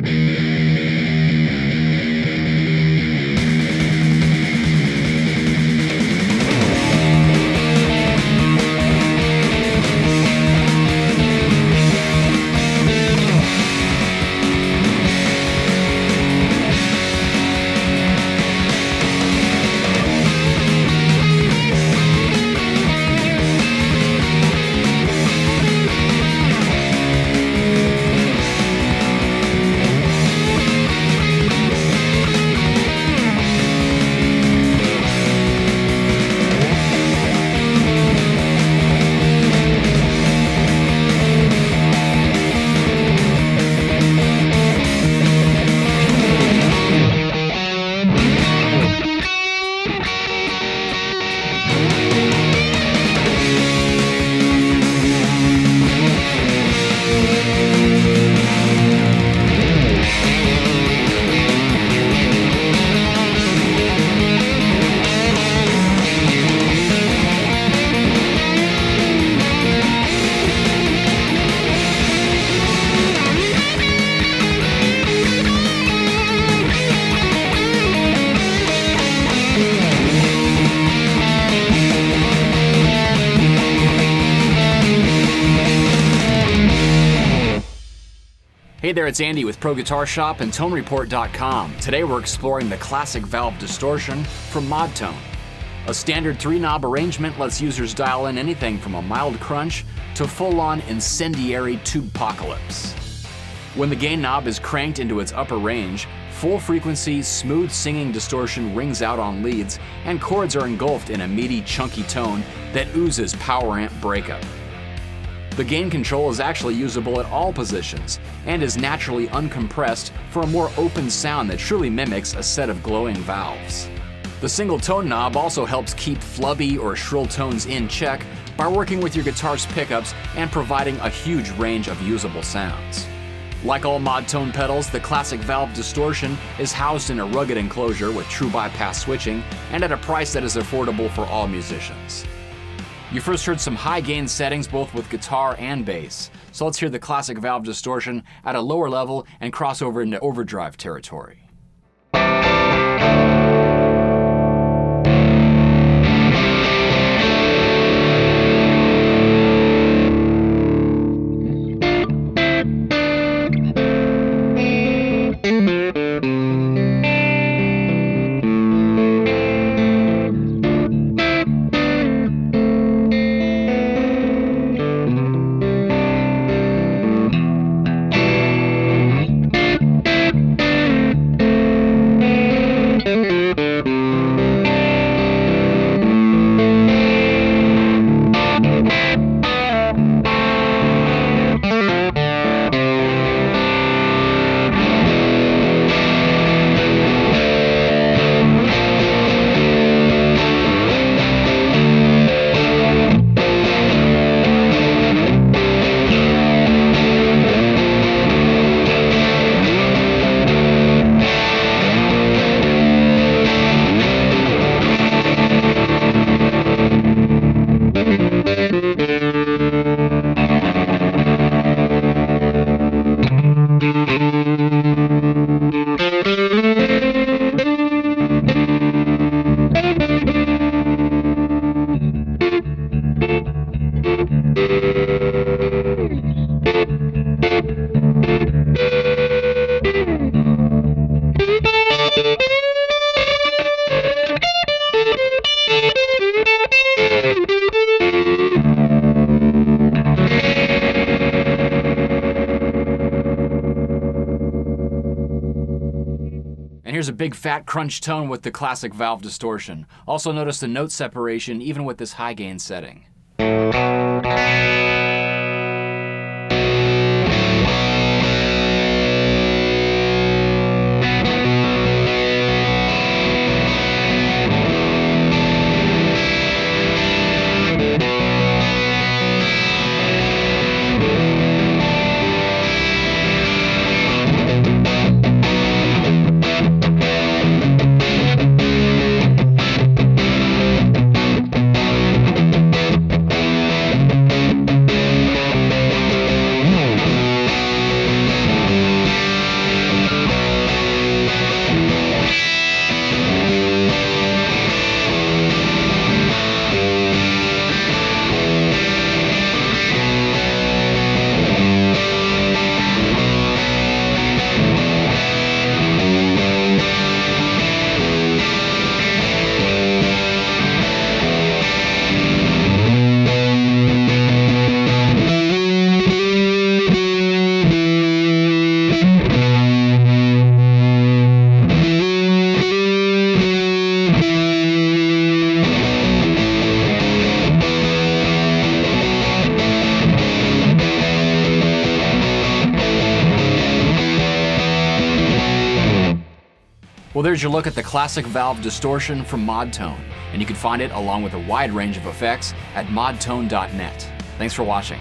Mm-hmm. Hey there, it's Andy with Pro Guitar Shop and ToneReport.com. Today we're exploring the classic valve distortion from ModTone. A standard three knob arrangement lets users dial in anything from a mild crunch to full on incendiary tube apocalypse. When the gain knob is cranked into its upper range, full frequency, smooth singing distortion rings out on leads, and chords are engulfed in a meaty, chunky tone that oozes power amp breakup. The gain control is actually usable at all positions and is naturally uncompressed for a more open sound that truly mimics a set of glowing valves. The single tone knob also helps keep flubby or shrill tones in check by working with your guitar's pickups and providing a huge range of usable sounds. Like all ModTone pedals, the classic valve distortion is housed in a rugged enclosure with true bypass switching and at a price that is affordable for all musicians. You first heard some high gain settings both with guitar and bass. So let's hear the classic valve distortion at a lower level and cross over into overdrive territory. Here's a big fat crunch tone with the classic valve distortion. Also notice the note separation even with this high gain setting. Well, there's your look at the classic valve distortion from Modtone, and you can find it along with a wide range of effects at modtone.net. Thanks for watching.